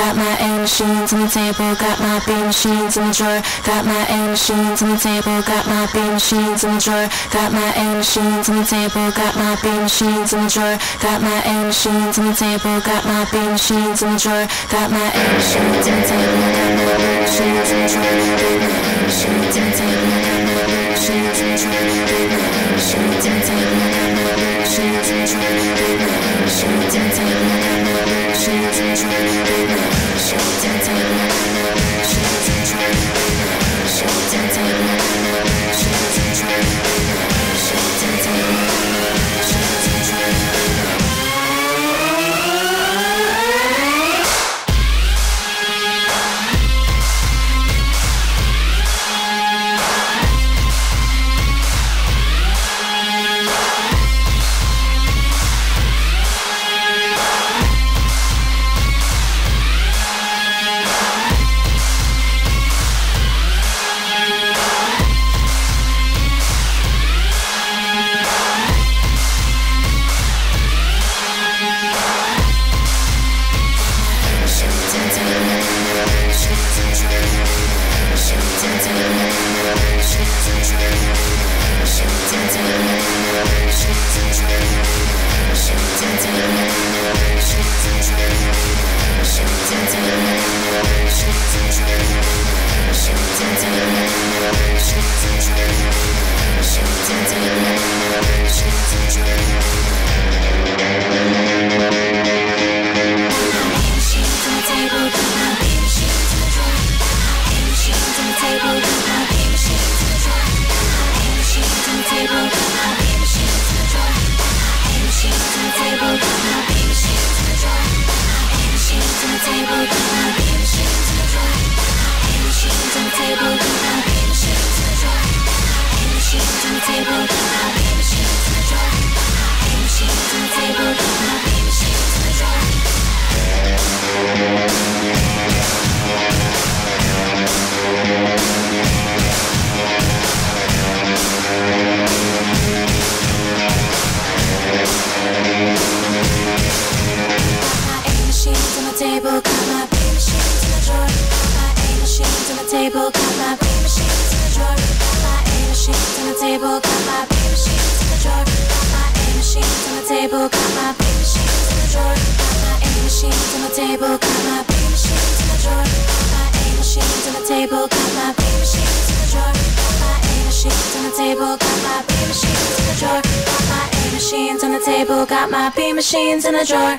got my A machines on the table, got my B machines in the drawer, got my A machines on the table, got my B machines in the drawer, got my A machines on the table, got my B machines in the drawer, got my A machines on the table, got my B machines in the drawer, got my A machines on the table, got my B machines in the drawer, got my A machines on the table, got my B machines in the drawer, got my A machines on the table, got my B machines in the drawer, got my machines on the table, table, got my B machines in the drawer. Got my A machines on the table, got my B machines in the drawer. Got my A machines on the table, got my B machines in the drawer. Got my A machines on the table, got my B machines in the drawer. Got my A machines on the table, got my B machines in the drawer. Got my A machines on the table, got my B machines in the drawer. Got my A machines on the table, got my B machines in the drawer.